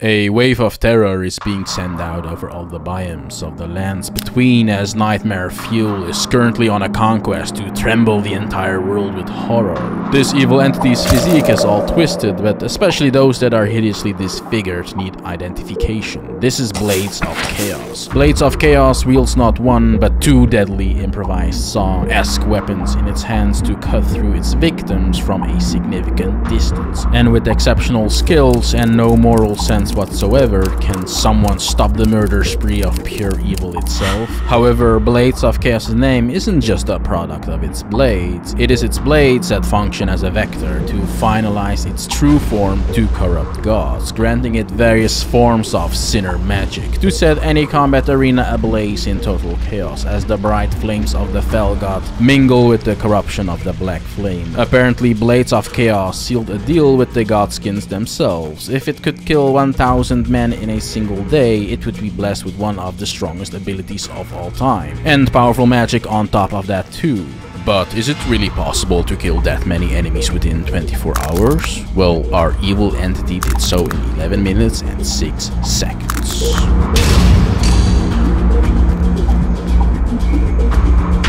A wave of terror is being sent out over all the biomes of the lands between as Nightmare Fuel is currently on a conquest to tremble the entire world with horror. This evil entity's physique is all twisted, but especially those that are hideously disfigured need identification. This is Blades of Chaos. Blades of Chaos wields not one, but two deadly improvised saw-esque weapons in its hands to cut through its victims from a significant distance. And with exceptional skills and no moral sense whatsoever can someone stop the murder spree of pure evil itself. However, Blades of Chaos' name isn't just a product of its blades, it is its blades that function as a vector to finalize its true form to corrupt gods, granting it various forms of sinner magic to set any combat arena ablaze in total chaos as the bright flames of the fell god mingle with the corruption of the black flame. Apparently, Blades of Chaos sealed a deal with the godskins themselves. If it could kill 1000 men in a single day, it would be blessed with one of the strongest abilities of all time. And powerful magic on top of that too. But is it really possible to kill that many enemies within 24 hours? Well, our evil entity did so in 11 minutes and 6 seconds.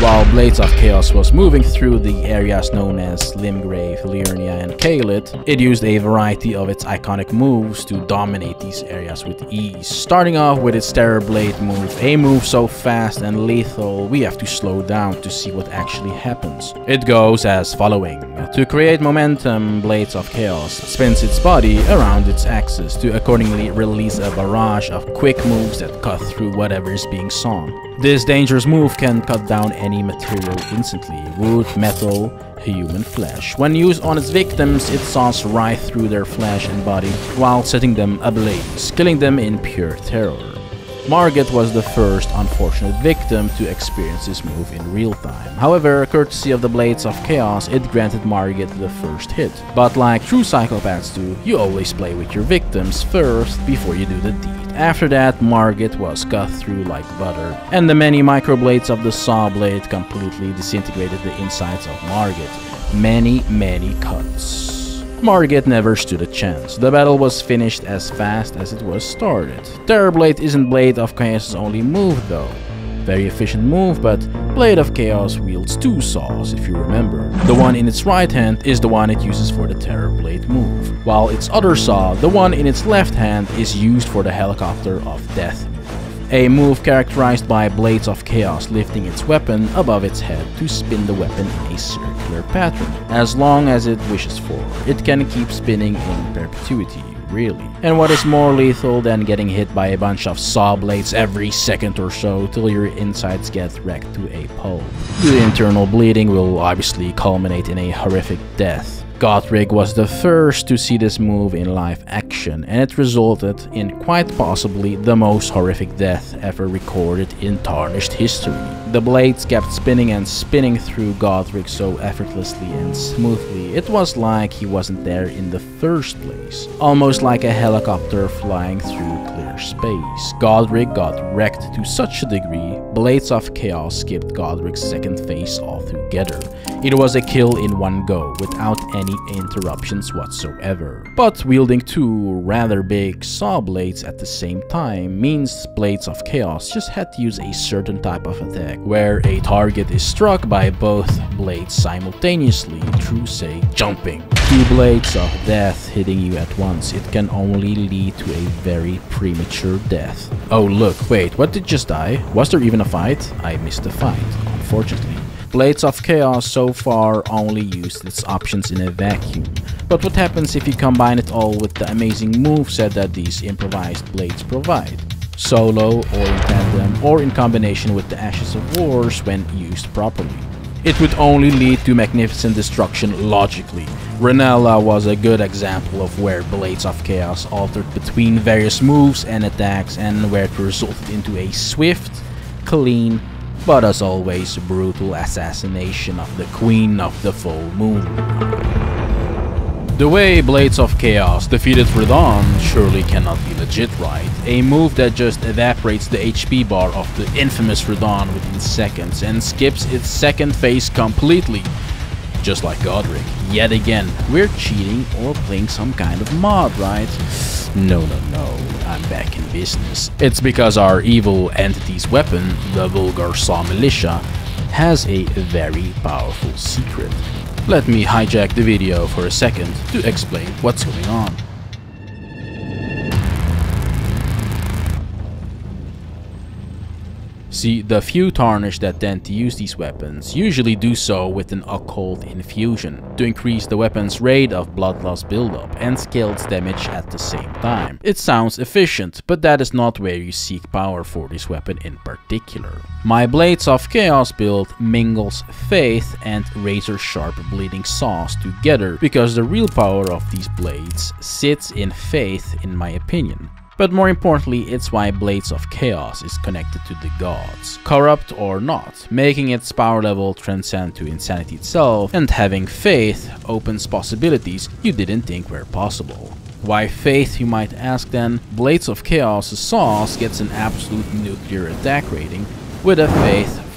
While Blades of Chaos was moving through the areas known as Limgrave, Liurnia and Caelid, it used a variety of its iconic moves to dominate these areas with ease. Starting off with its Terror Blade move, a move so fast and lethal we have to slow down to see what actually happens. It goes as following. To create momentum, Blades of Chaos spins its body around its axis to accordingly release a barrage of quick moves that cut through whatever is being sawn. This dangerous move can cut down any material instantly, wood, metal, human flesh. When used on its victims, it saws right through their flesh and body while setting them ablaze, killing them in pure terror. Margit was the first unfortunate victim to experience this move in real time. However, courtesy of the Blades of Chaos, it granted Margit the first hit. But like true psychopaths do, you always play with your victims first before you do the deed. After that, Margit was cut through like butter, and the many microblades of the saw blade completely disintegrated the insides of Margit. Many, many cuts. Margit never stood a chance. The battle was finished as fast as it was started. Terrorblade isn't Blade of Chaos' only move though. Very efficient move, but Blade of Chaos wields two saws if you remember. The one in its right hand is the one it uses for the Terror Blade move, while its other saw, the one in its left hand, is used for the Helicopter of Death a move characterized by Blades of Chaos lifting its weapon above its head to spin the weapon in a circular pattern. As long as it wishes for, it can keep spinning in perpetuity, really. And what is more lethal than getting hit by a bunch of saw blades every second or so till your insides get wrecked to a pulp? The internal bleeding will obviously culminate in a horrific death. Godrick was the first to see this move in live action, and it resulted in quite possibly the most horrific death ever recorded in tarnished history. The blades kept spinning and spinning through Godrick so effortlessly and smoothly, it was like he wasn't there in the first place. Almost like a helicopter flying through clear space. Godrick got wrecked to such a degree, Blades of Chaos skipped Godrick's second phase altogether. It was a kill in one go, without any interruptions whatsoever. But wielding two rather big saw blades at the same time means Blades of Chaos just had to use a certain type of attack, where a target is struck by both blades simultaneously through, say, jumping. Two blades of death hitting you at once, it can only lead to a very premature death. Oh look, wait, what did just die? Was there even a fight? I missed the fight, unfortunately. Blades of Chaos so far only used its options in a vacuum, but what happens if you combine it all with the amazing moveset that these improvised blades provide? Solo, or in tandem, or in combination with the Ashes of Wars when used properly. It would only lead to magnificent destruction logically. Rennala was a good example of where Blades of Chaos altered between various moves and attacks and where it resulted into a swift, clean, but as always, brutal assassination of the Queen of the Full Moon. The way Blades of Chaos defeated Radahn surely cannot be legit right. A move that just evaporates the HP bar of the infamous Radahn within seconds and skips its second phase completely. Just like Godrick. Yet again, we're cheating or playing some kind of mod, right? No, no, no. I'm back in business. It's because our evil entity's weapon, the Vulgar Saw Militia, has a very powerful secret. Let me hijack the video for a second to explain what's going on. See, the few tarnished that tend to use these weapons usually do so with an occult infusion, to increase the weapon's rate of blood loss buildup and scale its damage at the same time. It sounds efficient, but that is not where you seek power for this weapon in particular. My Blades of Chaos build mingles Faith and razor sharp bleeding saws together because the real power of these blades sits in Faith in my opinion. But more importantly, it's why Blades of Chaos is connected to the gods, corrupt or not, making its power level transcend to insanity itself, and having faith opens possibilities you didn't think were possible. Why faith, you might ask then? Blades of Chaos' sauce gets an absolute nuclear attack rating, with a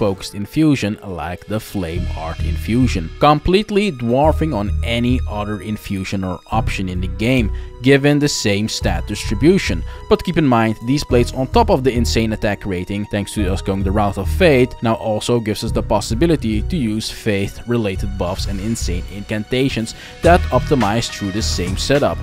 faith-focused infusion like the Flame Art infusion, completely dwarfing on any other infusion or option in the game, given the same stat distribution. But keep in mind, these blades on top of the insane attack rating, thanks to us going the route of Faith, now also gives us the possibility to use Faith-related buffs and insane incantations that optimize through the same setup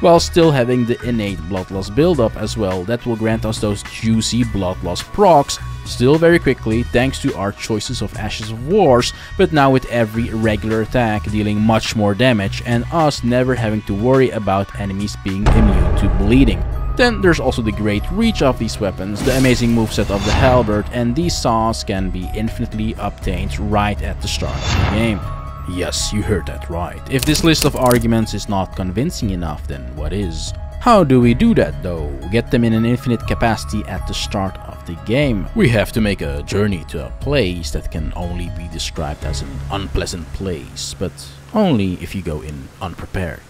while still having the innate blood loss buildup as well that will grant us those juicy blood loss procs still very quickly thanks to our choices of Ashes of Wars, but now with every regular attack dealing much more damage and us never having to worry about enemies being immune to bleeding. Then there's also the great reach of these weapons, the amazing moveset of the halberd, and these saws can be infinitely obtained right at the start of the game. Yes, you heard that right. If this list of arguments is not convincing enough, then what is? How do we do that though? Get them in an infinite capacity at the start the game. We have to make a journey to a place that can only be described as an unpleasant place, but only if you go in unprepared.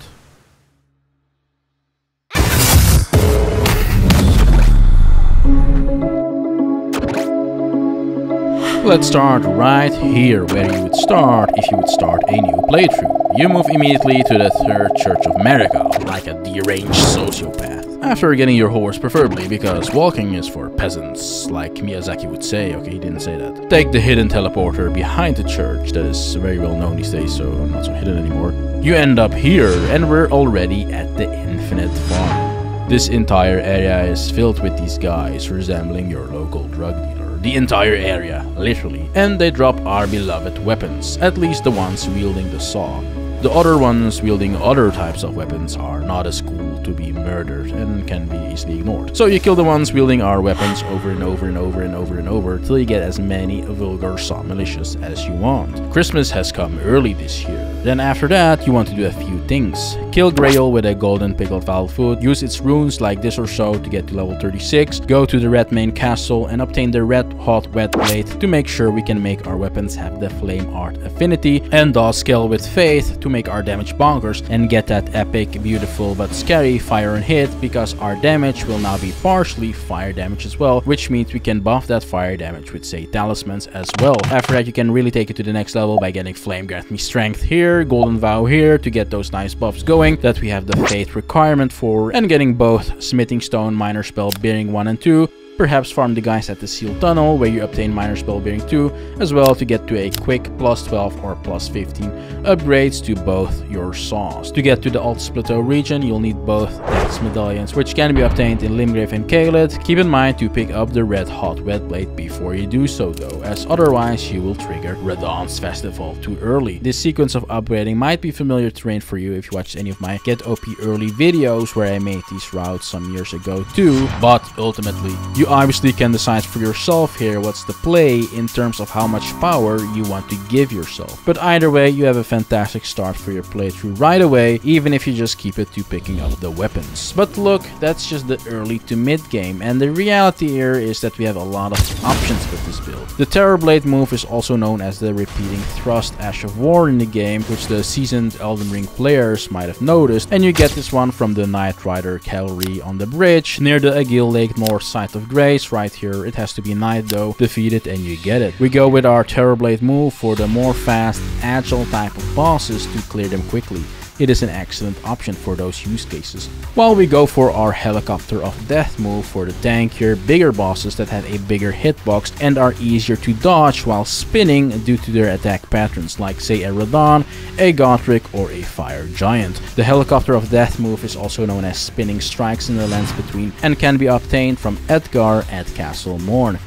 Let's start right here where you would start if you would start a new playthrough. You move immediately to the Third Church of Marika, like a deranged sociopath. After getting your horse preferably, because walking is for peasants, like Miyazaki would say, okay, he didn't say that. Take the hidden teleporter behind the church, that is very well known these days, so not so hidden anymore. You end up here, and we're already at the Infinite Farm. This entire area is filled with these guys resembling your local drug dealer the entire area, literally. And they drop our beloved weapons, at least the ones wielding the saw. The other ones wielding other types of weapons are not as cool to be murdered and can be easily ignored. So you kill the ones wielding our weapons over and over and over and over and over till you get as many vulgar saw militias as you want. Christmas has come early this year. Then after that, you want to do a few things. Kill Grail with a golden pickled Fowl Foot, use its runes like this or so to get to level 36, go to the Redmane Castle and obtain the red hot whetblade to make sure we can make our weapons have the flame art affinity, and thus scale with faith to make our damage bonkers and get that epic, beautiful but scary fire and hit because our damage will now be partially fire damage as well, which means we can buff that fire damage with say talismans as well. After that you can really take it to the next level by getting flame grant me strength here, golden vow here to get those nice buffs going that we have the faith requirement for and getting both smithing stone miner's bell bearing 1 and 2 Perhaps farm the guys at the Sealed Tunnel where you obtain Miner's Bell Bearing 2 as well to get to a quick plus 12 or plus 15 upgrades to both your saws. To get to the Altus Plateau region you'll need both Dectus Medallions which can be obtained in Limgrave and Caelid. Keep in mind to pick up the Red Hot Whetblade before you do so though as otherwise you will trigger Radahn's Festival too early. This sequence of upgrading might be familiar terrain for you if you watched any of my Get OP early videos where I made these routes some years ago too, but ultimately you you obviously can decide for yourself here what's the play in terms of how much power you want to give yourself. But either way, you have a fantastic start for your playthrough right away, even if you just keep it to picking up the weapons. But look, that's just the early to mid game, and the reality here is that we have a lot of options with this build. The Terrorblade move is also known as the repeating thrust Ash of War in the game, which the seasoned Elden Ring players might have noticed, and you get this one from the Night Rider cavalry on the bridge near the Agheel Lake north side of Grace right here. It has to be Night though. Defeat it and you get it. We go with our Terrorblade move for the more fast, agile type of bosses to clear them quickly. It is an excellent option for those use cases. While we go for our Helicopter of Death move for the tankier, bigger bosses that have a bigger hitbox and are easier to dodge while spinning due to their attack patterns like say a Radahn, a Godrick or a Fire Giant. The Helicopter of Death move is also known as Spinning Strikes in the Lands Between and can be obtained from Edgar at Castle Morne.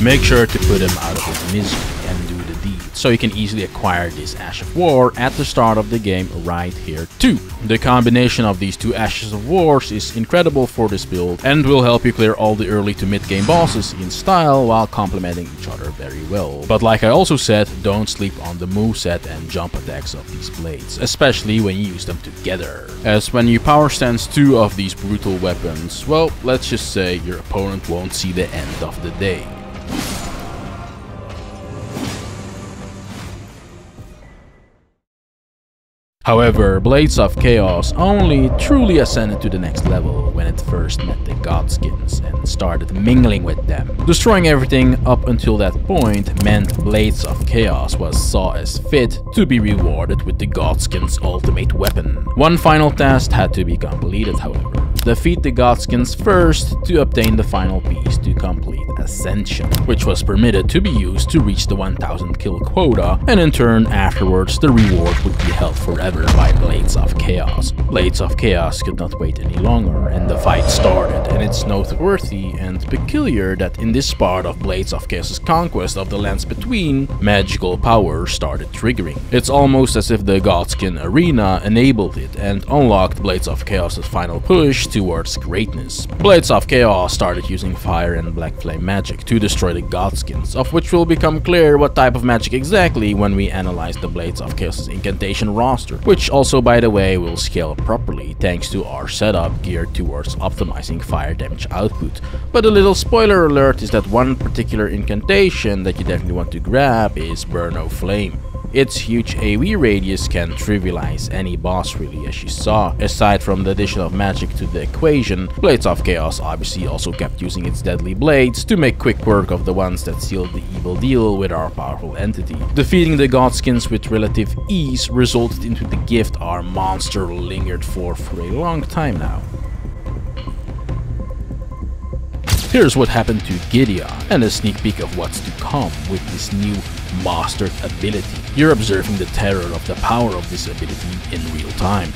Make sure to put him out of his misery so you can easily acquire this Ash of War at the start of the game right here too. The combination of these two Ashes of Wars is incredible for this build and will help you clear all the early to mid game bosses in style while complementing each other very well. But like I also said, don't sleep on the moveset and jump attacks of these blades, especially when you use them together. As when you power stance two of these brutal weapons, well, let's just say your opponent won't see the end of the day. However, Blades of Chaos only truly ascended to the next level when it first met the Godskins and started mingling with them. Destroying everything up until that point meant Blades of Chaos was saw as fit to be rewarded with the Godskins' ultimate weapon. One final task had to be completed however. Defeat the Godskins first to obtain the final piece to complete Ascension, which was permitted to be used to reach the 1000 kill quota, and in turn afterwards the reward would be held forever by Blades of Chaos. Blades of Chaos could not wait any longer, and the fight started, and it's noteworthy and peculiar that in this part of Blades of Chaos' conquest of the lands between, magical power started triggering. It's almost as if the Godskin arena enabled it and unlocked Blades of Chaos' final push towards greatness. Blades of Chaos started using fire and black flame magic to destroy the Godskins, of which will become clear what type of magic exactly when we analyze the Blades of Chaos' incantation roster, which also by the way will scale properly thanks to our setup geared towards optimizing fire damage output. But a little spoiler alert is that one particular incantation that you definitely want to grab is Burn O Flame. Its huge AoE radius can trivialize any boss really as you saw. Aside from the addition of magic to the equation, Blades of Chaos obviously also kept using its deadly blades to make quick work of the ones that sealed the evil deal with our powerful entity. Defeating the Godskins with relative ease resulted into the gift our monster lingered for for a long time now. Here's what happened to Gideon, and a sneak peek of what's to come with this new mastered ability. You're observing the terror of the power of this ability in real time.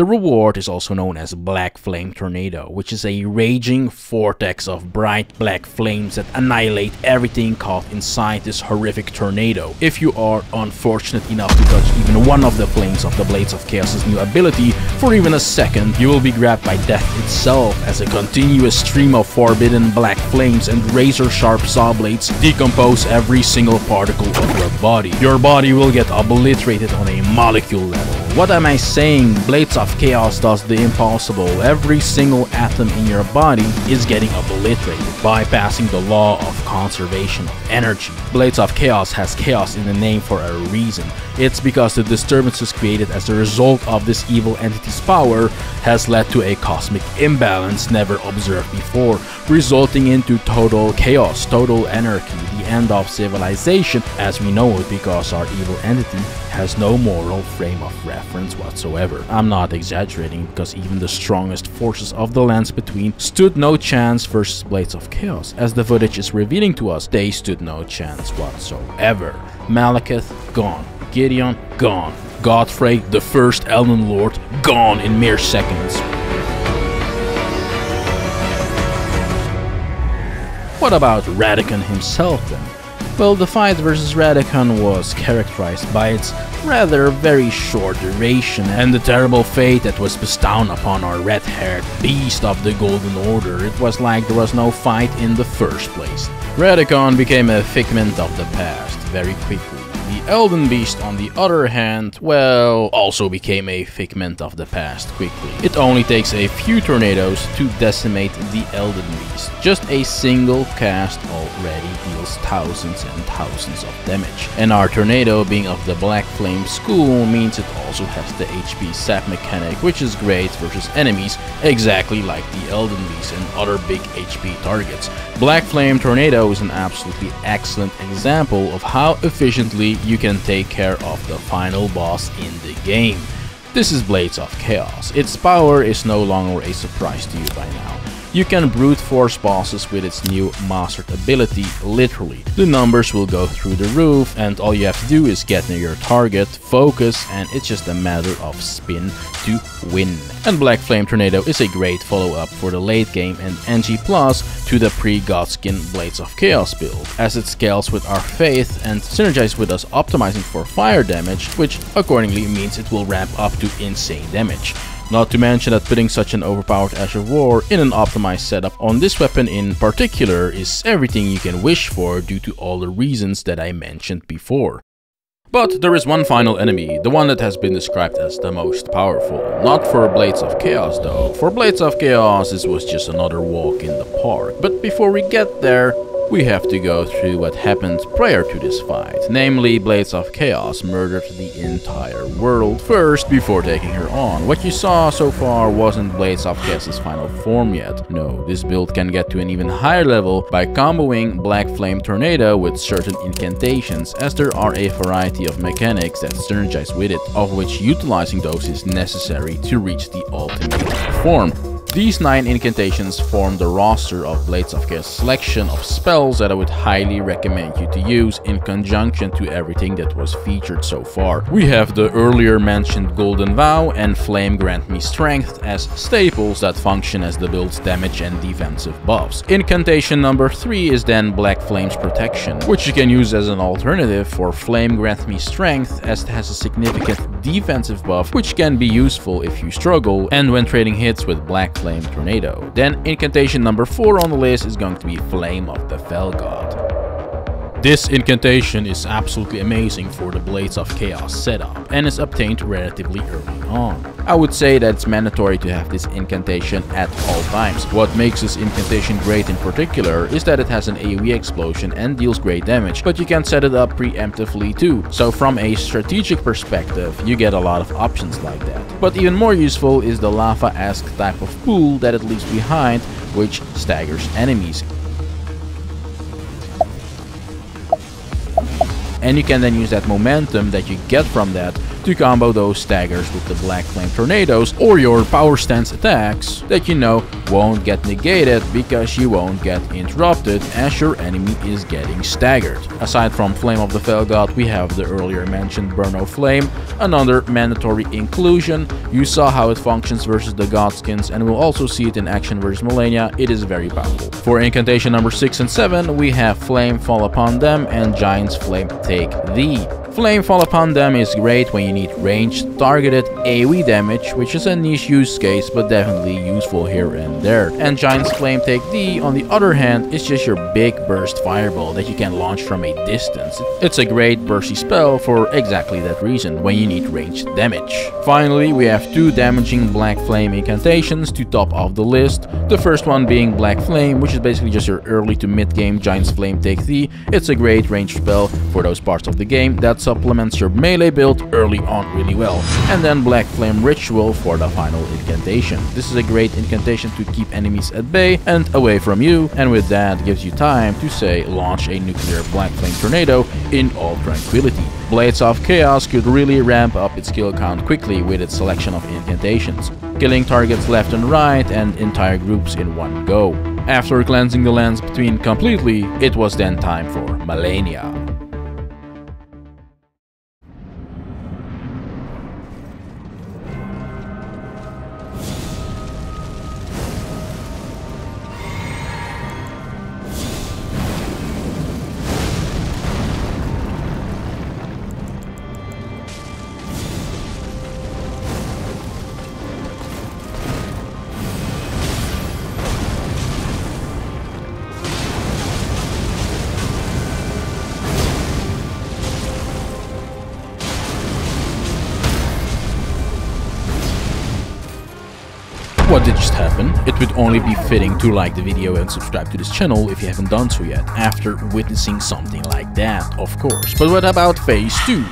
The reward is also known as Black Flame Tornado, which is a raging vortex of bright black flames that annihilate everything caught inside this horrific tornado. If you are unfortunate enough to touch even one of the flames of the Blades of Chaos' new ability for even a second, you will be grabbed by death itself as a continuous stream of forbidden black flames and razor-sharp saw blades decompose every single particle of your body. Your body will get obliterated on a molecule level. What am I saying? Blades of Chaos does the impossible. Every single atom in your body is getting obliterated, bypassing the law of conservation of energy. Blades of Chaos has chaos in the name for a reason. It's because the disturbances created as a result of this evil entity's power has led to a cosmic imbalance never observed before, resulting into total chaos, total anarchy, the end of civilization as we know it because our evil entity has no moral frame of reference whatsoever. I'm not exaggerating because even the strongest forces of the lands between stood no chance versus Blades of Chaos. As the footage is to us, they stood no chance whatsoever. Maliketh, gone. Gideon, gone. Godfrey, the first Elden Lord, gone in mere seconds. What about Radagon himself then? Well, the fight versus Radagon was characterized by its rather very short duration and the terrible fate that was bestowed upon our red-haired beast of the Golden Order. It was like there was no fight in the first place. Radagon became a figment of the past very quickly The Elden Beast, on the other hand, well, also became a figment of the past quickly. It only takes a few tornadoes to decimate the Elden Beast. Just a single cast already deals thousands and thousands of damage. And our tornado being of the Black Flame school means it also has the HP sap mechanic, which is great versus enemies, exactly like the Elden Beast and other big HP targets. Black Flame Tornado is an absolutely excellent example of how efficiently you can take care of the final boss in the game. This is Blades of Chaos. Its power is no longer a surprise to you by now. You can brute force bosses with its new mastered ability, literally. The numbers will go through the roof and all you have to do is get near your target, focus and it's just a matter of spin to win. And Black Flame Tornado is a great follow-up for the late game and NG Plus to the pre-Godskin Blades of Chaos build, as it scales with our faith and synergizes with us optimizing for fire damage, which accordingly means it will ramp up to insane damage. Not to mention that putting such an overpowered of War in an optimized setup on this weapon in particular is everything you can wish for due to all the reasons that I mentioned before. But there is one final enemy, the one that has been described as the most powerful. Not for Blades of Chaos though. For Blades of Chaos this was just another walk in the park. But before we get there, we have to go through what happened prior to this fight. Namely, Blades of Chaos murdered the entire world first before taking her on. What you saw so far wasn't Blades of Chaos' final form yet. No, this build can get to an even higher level by comboing Black Flame Tornado with certain incantations, as there are a variety of mechanics that synergize with it, of which utilizing those is necessary to reach the ultimate form. These 9 incantations form the roster of Blades of Chaos selection of spells that I would highly recommend you to use in conjunction to everything that was featured so far. We have the earlier mentioned Golden Vow and Flame Grant Me Strength as staples that function as the build's damage and defensive buffs. Incantation number 3 is then Black Flame's Protection, which you can use as an alternative for Flame Grant Me Strength as it has a significant defensive buff which can be useful if you struggle and when trading hits with Black Flame Tornado. Then incantation number 4 on the list is going to be Flame of the Fell God. This incantation is absolutely amazing for the Blades of Chaos setup and is obtained relatively early on. I would say that it's mandatory to have this incantation at all times. What makes this incantation great in particular is that it has an AoE explosion and deals great damage, but you can set it up preemptively too. So from a strategic perspective, you get a lot of options like that. But even more useful is the lava-esque type of pool that it leaves behind, which staggers enemies. And you can then use that momentum that you get from that to combo those staggers with the Black Flame Tornadoes or your power stance attacks that you know won't get negated because you won't get interrupted as your enemy is getting staggered. Aside from Flame of the Fell God, we have the earlier mentioned Burn O Flame, another mandatory inclusion. You saw how it functions versus the Godskins and we'll also see it in action versus Malenia. It is very powerful. For incantation number 6 and 7, we have Flame Fall Upon Them and Giant's Flame Take Thee. Flame Fall Upon Them is great when you need ranged, targeted AoE damage, which is a niche use case but definitely useful here and there. And Giant's Flame Take Thee, on the other hand, is just your big burst fireball that you can launch from a distance. It's a great bursty spell for exactly that reason, when you need ranged damage. Finally, we have two damaging Black Flame incantations to top off the list. The first one being Black Flame, which is basically just your early to mid game Giant's Flame Take Thee. It's a great ranged spell for those parts of the game that supplements your melee build early on really well. And then Black Flame Ritual for the final incantation. This is a great incantation to keep enemies at bay and away from you, and with that gives you time to say launch a nuclear Black Flame Tornado in all tranquility. Blades of Chaos could really ramp up its kill count quickly with its selection of incantations, killing targets left and right and entire groups in one go. After cleansing the lands between completely, it was then time for Malenia. Just happen? It would only be fitting to like the video and subscribe to this channel if you haven't done so yet, after witnessing something like that, of course. But what about phase 2?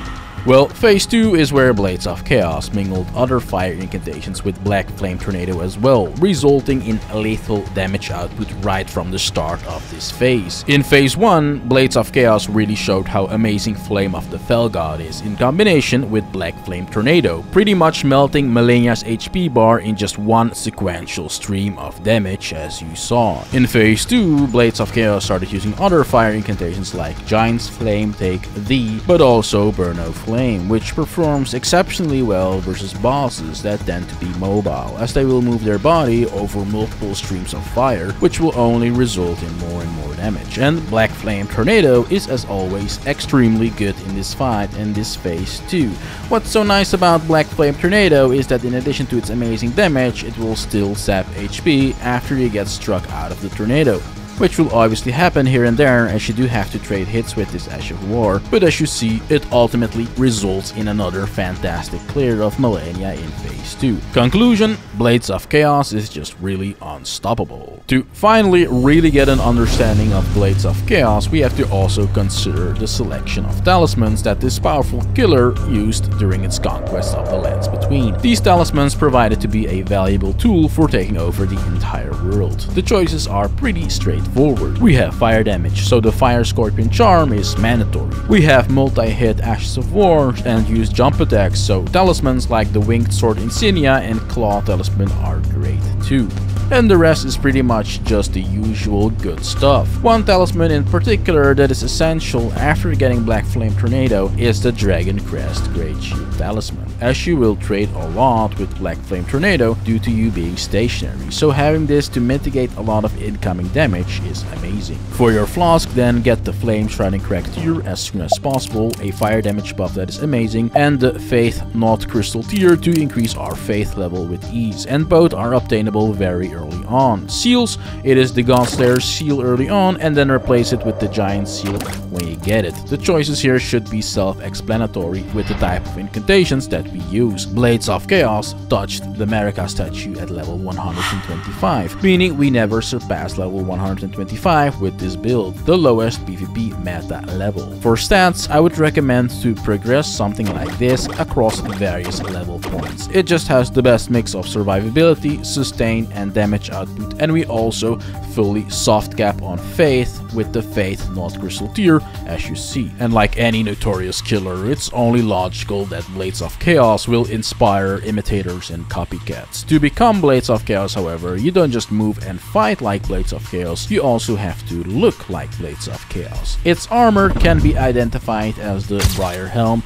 Well, phase 2 is where Blades of Chaos mingled other fire incantations with Black Flame Tornado as well, resulting in lethal damage output right from the start of this phase. In phase 1, Blades of Chaos really showed how amazing Flame of the Fell God is in combination with Black Flame Tornado, pretty much melting Malenia's HP bar in just one sequential stream of damage as you saw. In phase 2, Blades of Chaos started using other fire incantations like Giant's Flame Take Thee, but also Burn O Flame flame, which performs exceptionally well versus bosses that tend to be mobile, as they will move their body over multiple streams of fire, which will only result in more and more damage. And Black Flame Tornado is as always extremely good in this fight and this phase too. What's so nice about Black Flame Tornado is that in addition to its amazing damage, it will still sap HP after you get struck out of the tornado which will obviously happen here and there as you do have to trade hits with this Ash of War, but as you see, it ultimately results in another fantastic clear of Malenia in Phase 2. Conclusion, Blades of Chaos is just really unstoppable. To finally really get an understanding of Blades of Chaos, we have to also consider the selection of talismans that this powerful killer used during its conquest of the lands between. These talismans provided to be a valuable tool for taking over the entire world. The choices are pretty straightforward forward. We have fire damage, so the Fire Scorpion Charm is mandatory. We have multi-hit Ashes of War and use jump attacks, so talismans like the Winged Sword Insignia and Claw Talisman are great too and the rest is pretty much just the usual good stuff. One talisman in particular that is essential after getting Black Flame Tornado is the Dragon Crest Great Shield Talisman, as you will trade a lot with Black Flame Tornado due to you being stationary, so having this to mitigate a lot of incoming damage is amazing. For your flask then get the Flame Shrouding Tear as soon as possible, a fire damage buff that is amazing, and the Faith Not Crystal Tear to increase our faith level with ease, and both are obtainable very early on. Seals, it is the Godslayer seal early on and then replace it with the Giant seal when you get it. The choices here should be self-explanatory with the type of incantations that we use. Blades of Chaos touched the Marika statue at level 125, meaning we never surpassed level 125 with this build, the lowest PvP meta level. For stats, I would recommend to progress something like this across various level points. It just has the best mix of survivability, sustain and damage damage output and we also fully soft cap on Faith with the Faithknot Crystal Tear as you see. And like any notorious killer, it's only logical that Blades of Chaos will inspire imitators and copycats. To become Blades of Chaos however, you don't just move and fight like Blades of Chaos, you also have to look like Blades of Chaos. Its armor can be identified as the Briar Helm,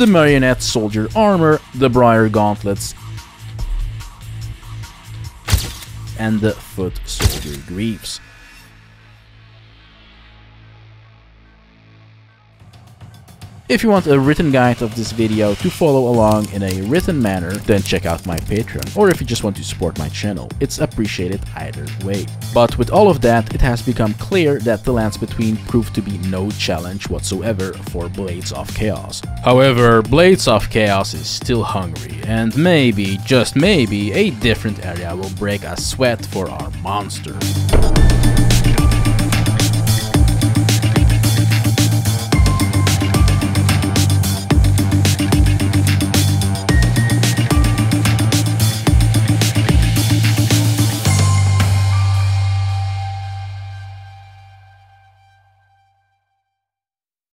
the Marionette Soldier armor, the Briar Gauntlets, and the foot soldier greaves. If you want a written guide of this video to follow along in a written manner, then check out my Patreon, or if you just want to support my channel, it's appreciated either way. But with all of that, it has become clear that the lands between proved to be no challenge whatsoever for Blades of Chaos. However, Blades of Chaos is still hungry, and maybe, just maybe, a different area will break a sweat for our monster.